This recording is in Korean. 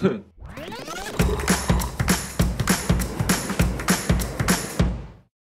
흠